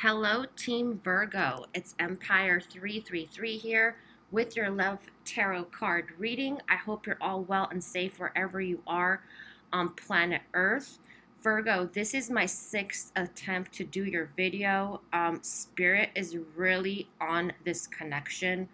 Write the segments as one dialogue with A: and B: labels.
A: Hello, Team Virgo. It's Empire 333 here with your Love Tarot card reading. I hope you're all well and safe wherever you are on planet Earth. Virgo, this is my sixth attempt to do your video. Um, Spirit is really on this connection.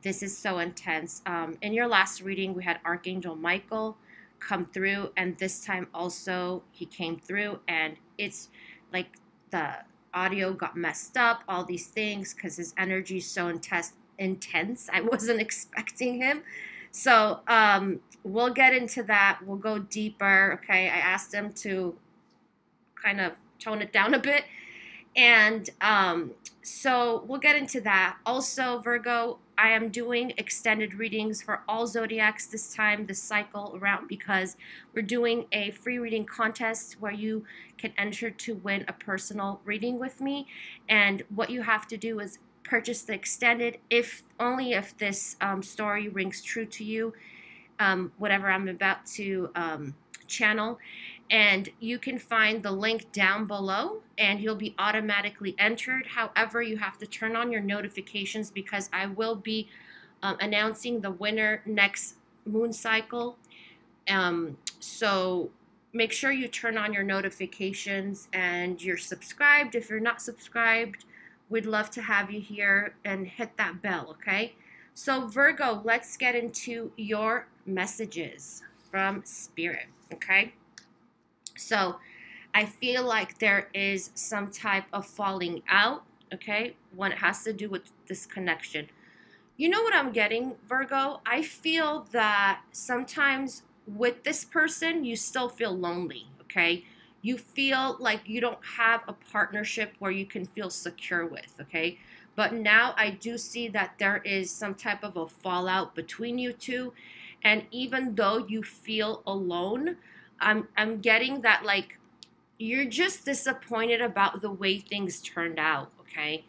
A: This is so intense. Um, in your last reading, we had Archangel Michael come through, and this time also he came through, and it's like the audio got messed up, all these things, because his energy is so intense. Intense. I wasn't expecting him. So um, we'll get into that. We'll go deeper. Okay. I asked him to kind of tone it down a bit. And um, so we'll get into that. Also, Virgo, I am doing extended readings for all zodiacs this time, this cycle around, because we're doing a free reading contest where you can enter to win a personal reading with me. And what you have to do is purchase the extended, if only if this um, story rings true to you, um, whatever I'm about to um, channel and you can find the link down below and you'll be automatically entered. However, you have to turn on your notifications because I will be um, announcing the winner next moon cycle. Um, so make sure you turn on your notifications and you're subscribed. If you're not subscribed, we'd love to have you here and hit that bell, okay? So Virgo, let's get into your messages from Spirit, okay? So I feel like there is some type of falling out, okay, when it has to do with this connection. You know what I'm getting, Virgo? I feel that sometimes with this person, you still feel lonely, okay? You feel like you don't have a partnership where you can feel secure with, okay? But now I do see that there is some type of a fallout between you two. And even though you feel alone, I'm I'm getting that like you're just disappointed about the way things turned out, okay?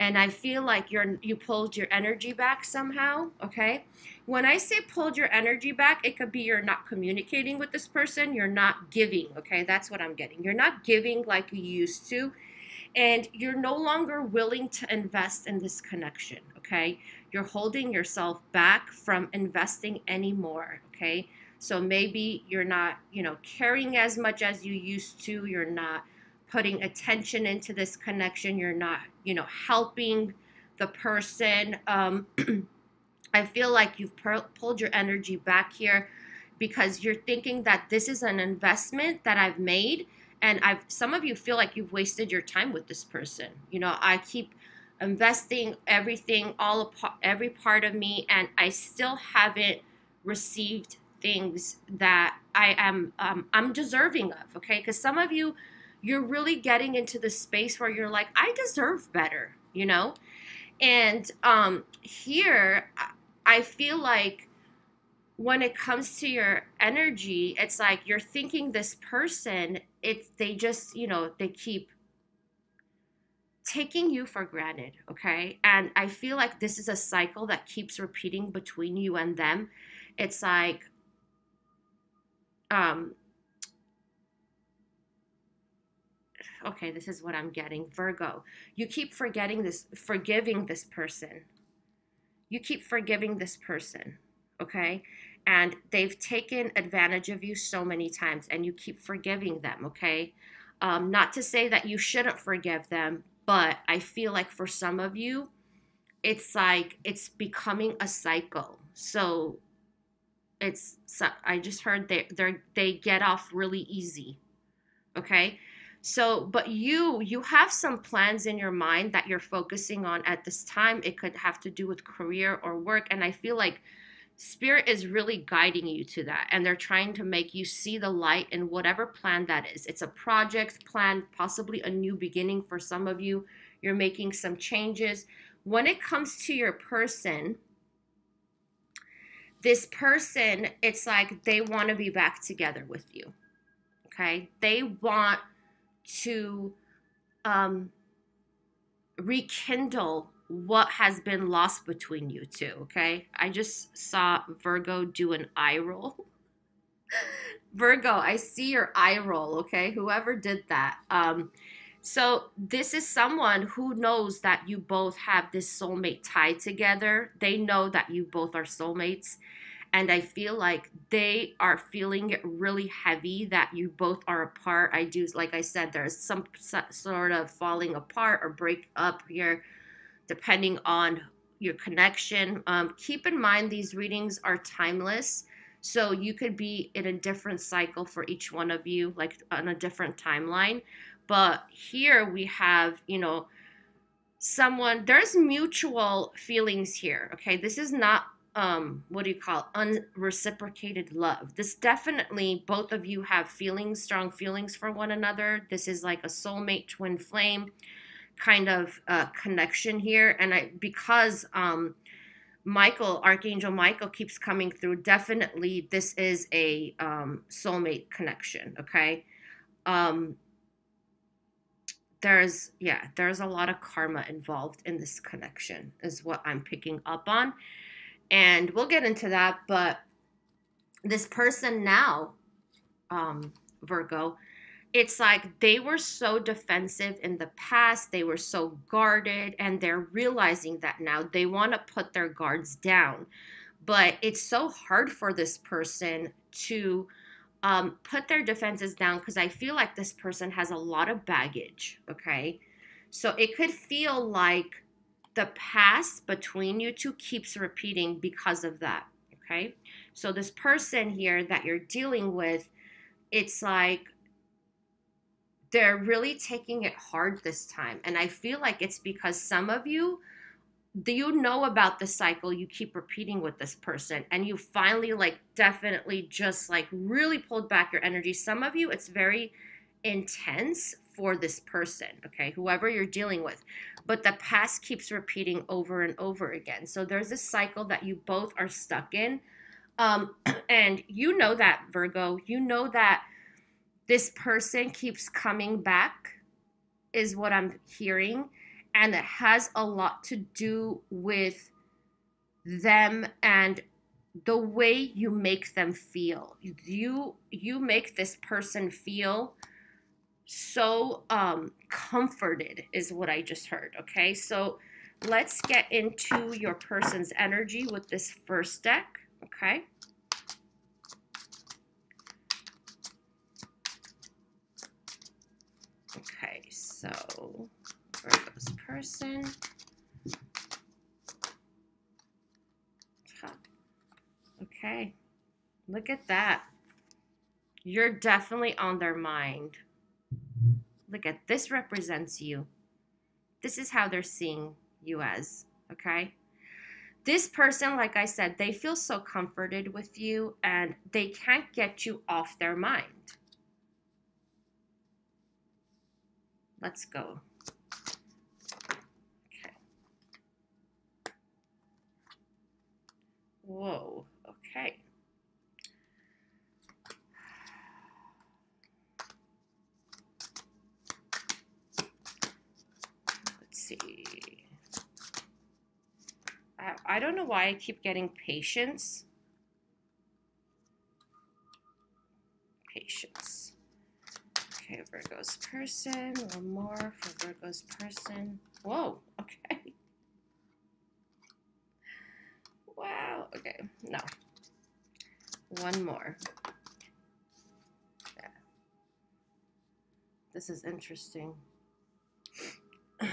A: And I feel like you're you pulled your energy back somehow, okay? When I say pulled your energy back, it could be you're not communicating with this person, you're not giving, okay? That's what I'm getting. You're not giving like you used to, and you're no longer willing to invest in this connection, okay? You're holding yourself back from investing anymore, okay? So maybe you're not, you know, caring as much as you used to. You're not putting attention into this connection. You're not, you know, helping the person. Um, I feel like you've pulled your energy back here because you're thinking that this is an investment that I've made and I've some of you feel like you've wasted your time with this person. You know, I keep investing everything all every part of me and I still haven't received things that I am um, I'm deserving of. Okay, because some of you you're really getting into the space where you're like I deserve better, you know, and um, here I feel like when it comes to your energy, it's like you're thinking this person. It's they just you know they keep taking you for granted, okay? And I feel like this is a cycle that keeps repeating between you and them. It's like um okay this is what i'm getting. Virgo you keep forgetting this forgiving this person. You keep forgiving this person okay? And they've taken advantage of you so many times and you keep forgiving them okay? Um, not to say that you shouldn't forgive them but i feel like for some of you it's like it's becoming a cycle. So it's I just heard they they they get off really easy. Okay? So, but you you have some plans in your mind that you're focusing on at this time. It could have to do with career or work and I feel like spirit is really guiding you to that and they're trying to make you see the light in whatever plan that is. It's a project plan, possibly a new beginning for some of you. You're making some changes. When it comes to your person, this person, it's like they want to be back together with you. Okay. They want to um, rekindle what has been lost between you two. Okay. I just saw Virgo do an eye roll. Virgo, I see your eye roll. Okay. Whoever did that. Um, So, this is someone who knows that you both have this soulmate tie together. They know that you both are soulmates. And I feel like they are feeling it really heavy that you both are apart. I do, like I said, there's some sort of falling apart or break up here, depending on your connection. Um, keep in mind, these readings are timeless. So you could be in a different cycle for each one of you, like on a different timeline. But here we have, you know, someone, there's mutual feelings here. Okay. This is not, um, what do you call unreciprocated love. This definitely, both of you have feelings, strong feelings for one another. This is like a soulmate twin flame kind of uh, connection here. And I, because, um, Michael, Archangel Michael keeps coming through. Definitely, this is a um, soulmate connection. Okay. Um, there's, yeah, there's a lot of karma involved in this connection, is what I'm picking up on. And we'll get into that. But this person now, um, Virgo, it's like they were so defensive in the past, they were so guarded, and they're realizing that now they want to put their guards down. But it's so hard for this person to um, put their defenses down because I feel like this person has a lot of baggage, okay? So it could feel like the past between you two keeps repeating because of that, okay? So this person here that you're dealing with, it's like they're really taking it hard this time. And I feel like it's because some of you, you know about the cycle you keep repeating with this person and you finally like definitely just like really pulled back your energy. Some of you, it's very intense for this person, okay, whoever you're dealing with. But the past keeps repeating over and over again. So there's this cycle that you both are stuck in. Um, and you know that, Virgo. You know that this person keeps coming back, is what I'm hearing. And it has a lot to do with them and the way you make them feel. You you make this person feel so um comforted is what I just heard, okay? So let's get into your person's energy with this first deck, okay? Okay, so, person. Okay, look at that. You're definitely on their mind. Look at this represents you. This is how they're seeing you as, okay? This person, like I said, they feel so comforted with you and they can't get you off their mind. Let's go. Whoa, okay. Let's see. I, I don't know why I keep getting patience. Patience. Okay, Virgo's person. One more for Virgo's person. Whoa, okay. One more. This is interesting.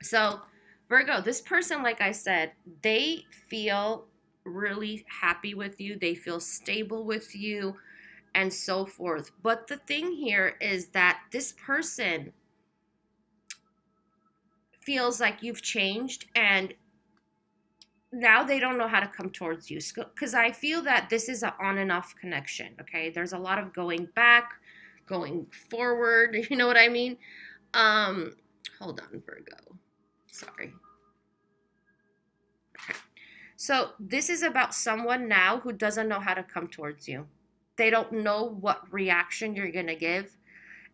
A: so, Virgo, this person, like I said, they feel really happy with you. They feel stable with you and so forth. But the thing here is that this person feels like you've changed and now they don't know how to come towards you because I feel that this is an on and off connection. Okay, there's a lot of going back, going forward. You know what I mean? Um, hold on, Virgo. Sorry. Okay. So this is about someone now who doesn't know how to come towards you they don't know what reaction you're to give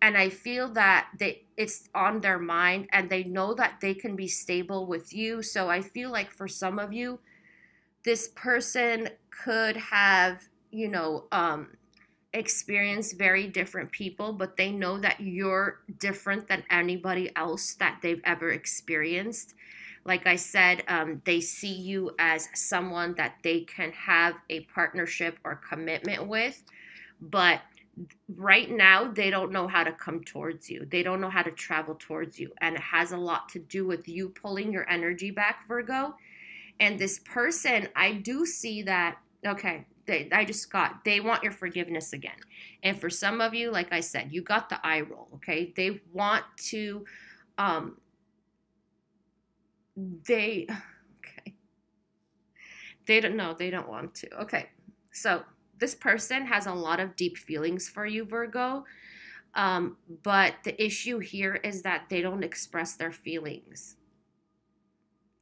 A: and i feel that they it's on their mind and they know that they can be stable with you so i feel like for some of you this person could have you know um experience very different people, but they know that you're different than anybody else that they've ever experienced. Like I said, um, they see you as someone that they can have a partnership or commitment with, but right now they don't know how to come towards you. They don't know how to travel towards you. And it has a lot to do with you pulling your energy back, Virgo. And this person, I do see that, okay, they, I just got, they want your forgiveness again. And for some of you, like I said, you got the eye roll, okay? They want to, um, they, okay. They don't know, they don't want to. Okay, so this person has a lot of deep feelings for you, Virgo. Um, but the issue here is that they don't express their feelings.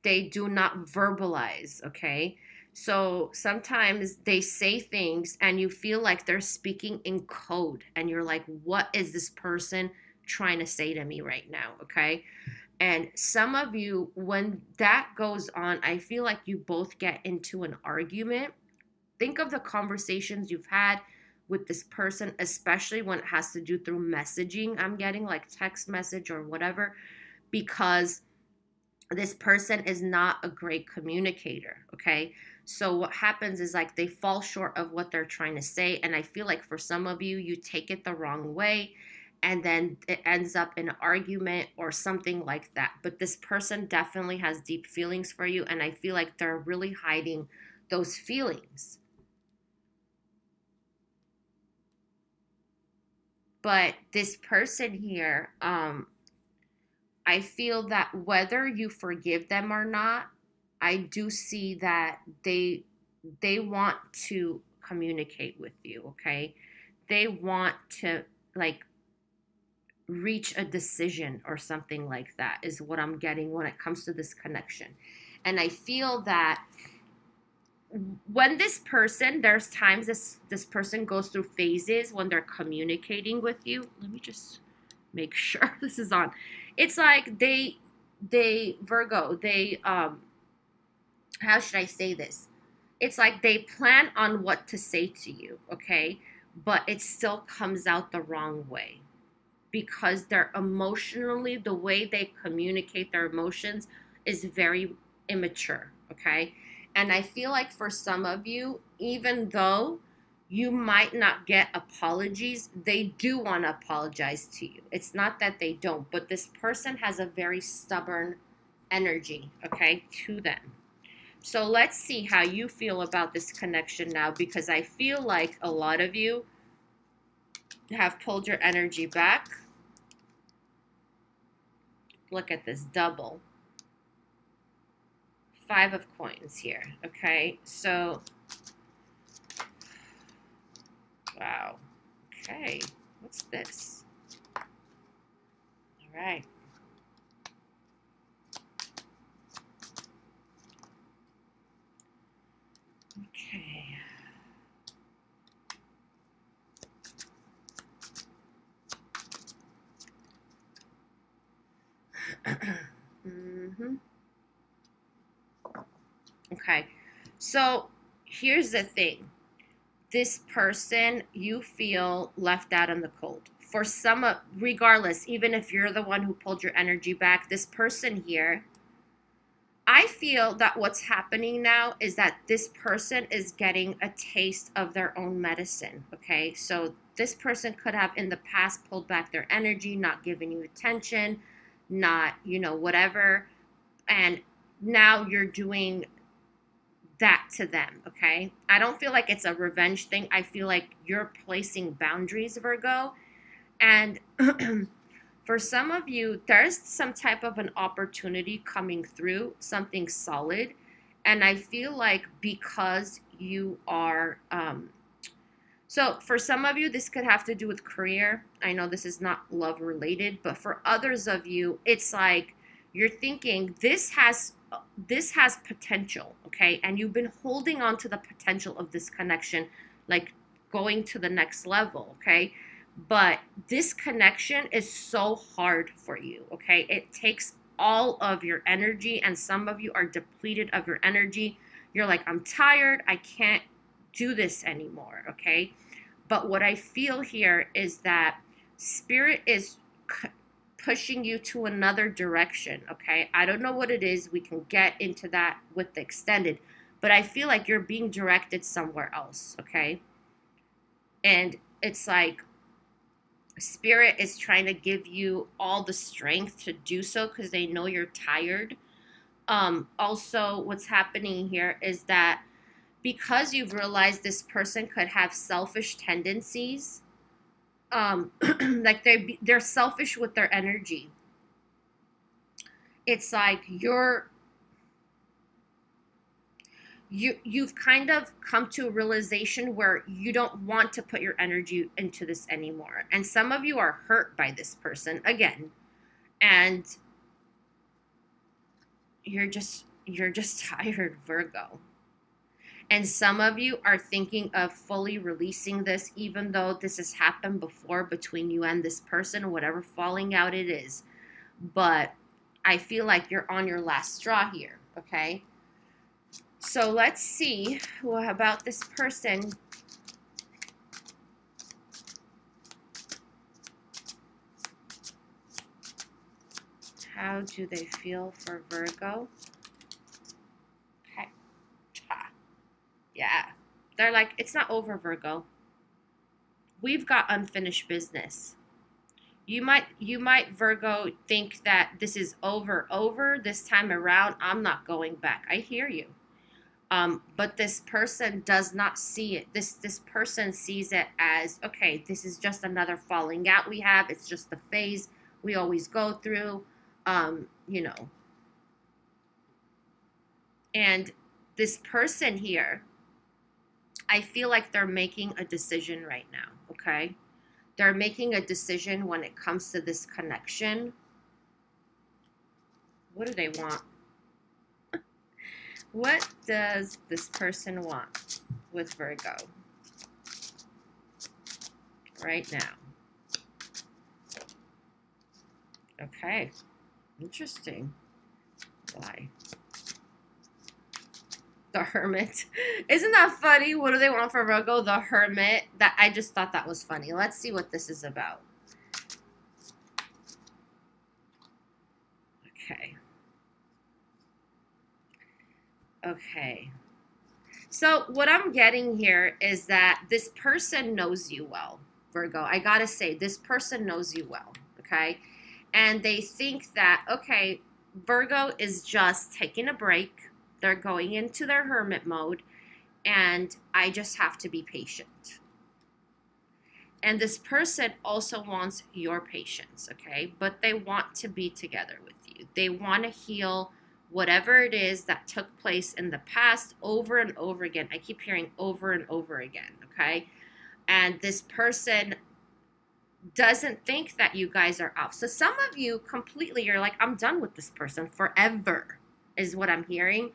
A: They do not verbalize, okay? So sometimes they say things and you feel like they're speaking in code and you're like, what is this person trying to say to me right now? Okay. And some of you, when that goes on, I feel like you both get into an argument think of the conversations you've had with this person, especially when it has to do through messaging. I'm getting like text message or whatever, because this person is not a great communicator. Okay. So what happens is like they fall short of what they're trying to say. And I feel like for some of you, you take it the wrong way and then it ends up in an argument or something like that. But this person definitely has deep feelings for you. And I feel like they're really hiding those feelings. But this person here um i feel that whether you forgive them or not i do see that they they want to communicate with you okay? They want to like reach a decision or something like that is what i'm getting when it comes to this connection. And i feel that when this person there's times this this person goes through phases when they're communicating with you. Let me just make sure this is on. It's like they they virgo they um how should i say this? It's like they plan on what to say to you okay? But it still comes out the wrong way because they're emotionally the way they communicate their emotions is very immature okay and I feel like for some of you, even though you might not get apologies, they do want to apologize to you. It's not that they don't, but this person has a very stubborn energy, okay, to them. So let's see how you feel about this connection now because I feel like a lot of you have pulled your energy back. Look at this double five of coins here. Okay, so, wow. Okay, what's this? All right. Okay. mm-hmm. Okay. So here's the thing this person, you feel left out in the cold. For some, regardless, even if you're the one who pulled your energy back, this person here, I feel that what's happening now is that this person is getting a taste of their own medicine. Okay. So this person could have in the past pulled back their energy, not giving you attention, not, you know, whatever. And now you're doing that to them, okay? I don't feel like it's a revenge thing. I feel like you're placing boundaries, Virgo. And for some of you, there's some type of an opportunity coming through, something solid. And I feel like because you are, um, so for some of you, this could have to do with career. I know this is not love related, but for others of you, it's like you're thinking this has this has potential, okay? And you've been holding on to the potential of this connection, like going to the next level, okay? But this connection is so hard for you, okay? It takes all of your energy, and some of you are depleted of your energy. You're like, I'm tired, I can't do this anymore, okay? but what I feel here is that spirit is pushing you to another direction, okay? I don't know what it is. We can get into that with the extended, but I feel like you're being directed somewhere else, okay? And it's like spirit is trying to give you all the strength to do so because they know you're tired. Um, also, what's happening here is that because you've realized this person could have selfish tendencies, um, like they they're selfish with their energy. It's like you're you you've kind of come to a realization where you don't want to put your energy into this anymore. And some of you are hurt by this person again. And you're just you're just tired, Virgo. And some of you are thinking of fully releasing this, even though this has happened before between you and this person, whatever falling out it is. But I feel like you're on your last straw here, okay? So let's see well, about this person. How do they feel for Virgo? They're like, it's not over, Virgo. We've got unfinished business. You might you might Virgo think that this is over over this time around. I'm not going back. I hear you. Um, but this person does not see it. This this person sees it as okay. This is just another falling out we have. It's just the phase we always go through. Um, you know. And this person here I feel like they're making a decision right now, okay? They're making a decision when it comes to this connection. What do they want? what does this person want with Virgo right now? Okay, interesting. Why? The hermit. Isn't that funny? What do they want for Virgo? The hermit. That I just thought that was funny. Let's see what this is about. Okay. Okay. So what I'm getting here is that this person knows you well, Virgo. I got to say, this person knows you well, okay? And they think that, okay, Virgo is just taking a break they're going into their hermit mode, and I just have to be patient. And this person also wants your patience, okay? But they want to be together with you. They want to heal whatever it is that took place in the past over and over again. I keep hearing over and over again, okay? And this person doesn't think that you guys are off. So some of you completely, you're like, I'm done with this person forever, is what I'm hearing.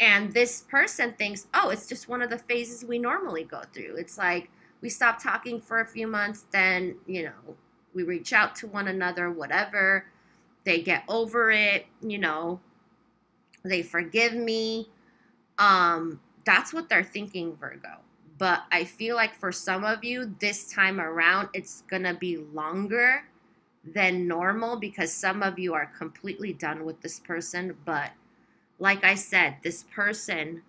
A: And this person thinks, oh, it's just one of the phases we normally go through. It's like we stop talking for a few months, then, you know, we reach out to one another, whatever. They get over it, you know, they forgive me. Um, that's what they're thinking, Virgo. But I feel like for some of you, this time around, it's going to be longer than normal because some of you are completely done with this person, but like I said, this person,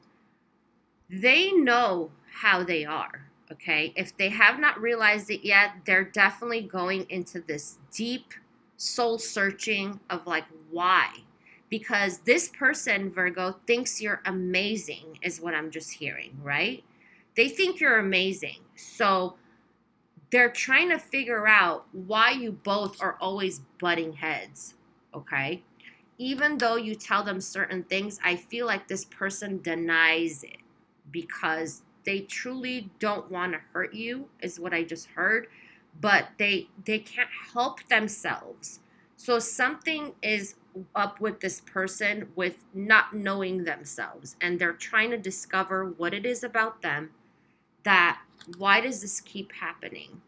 A: they know how they are. Okay. If they have not realized it yet, they're definitely going into this deep soul searching of like, why? Because this person, Virgo, thinks you're amazing, is what I'm just hearing, right? They think you're amazing. So they're trying to figure out why you both are always butting heads. Okay even though you tell them certain things, I feel like this person denies it because they truly don't want to hurt you is what I just heard, but they they can't help themselves. So something is up with this person with not knowing themselves and they're trying to discover what it is about them that why does this keep happening?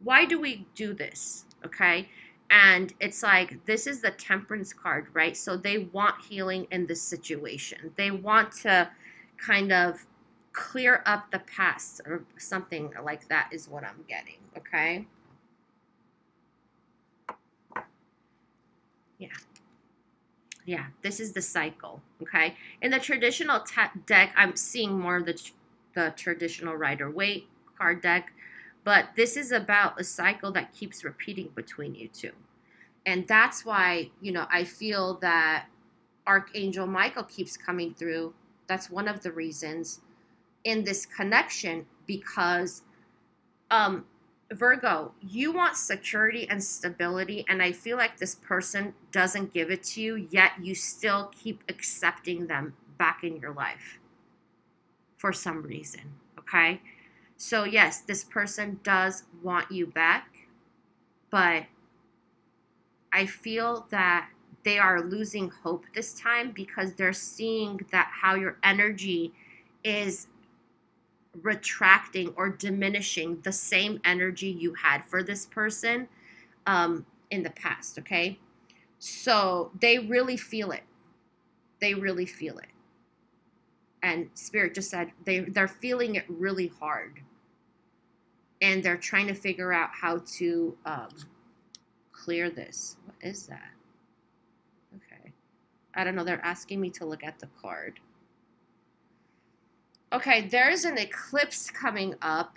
A: Why do we do this? Okay? And it's like, this is the temperance card, right? So they want healing in this situation. They want to kind of clear up the past or something like that is what I'm getting, okay? Yeah. Yeah, this is the cycle, okay? In the traditional deck, I'm seeing more of the, the traditional Rider-Waite card deck, but this is about a cycle that keeps repeating between you two. And that's why, you know, I feel that Archangel Michael keeps coming through. That's one of the reasons in this connection because um Virgo, you want security and stability, and I feel like this person doesn't give it to you, yet you still keep accepting them back in your life for some reason. Okay? So, yes, this person does want you back, but I feel that they are losing hope this time because they're seeing that how your energy is retracting or diminishing the same energy you had for this person um, in the past, okay? So they really feel it. They really feel it. And Spirit just said they, they're feeling it really hard. And they're trying to figure out how to um, clear this. What is that? Okay. I don't know. They're asking me to look at the card. Okay, there's an eclipse coming up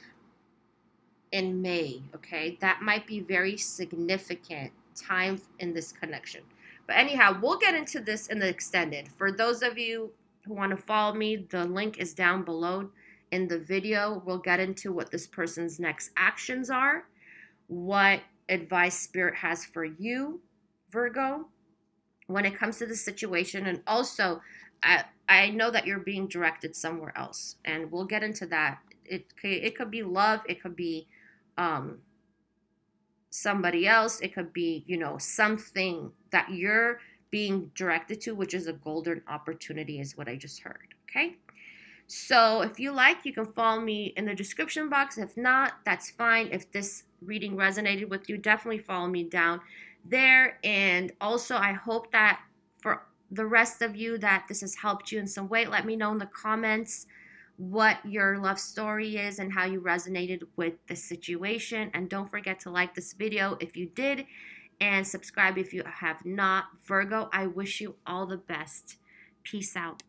A: in May, okay? That might be very significant time in this connection. But anyhow, we'll get into this in the extended. For those of you who want to follow me, the link is down below in the video. We'll get into what this person's next actions are, what advice Spirit has for you, Virgo, when it comes to the situation, and also I, I know that you're being directed somewhere else, and we'll get into that. It it could be love, it could be um, somebody else, it could be you know something that you're being directed to, which is a golden opportunity, is what I just heard. Okay. So if you like, you can follow me in the description box. If not, that's fine. If this reading resonated with you, definitely follow me down there. And also, I hope that for the rest of you that this has helped you in some way. Let me know in the comments what your love story is and how you resonated with the situation. And don't forget to like this video if you did and subscribe if you have not. Virgo, I wish you all the best. Peace out.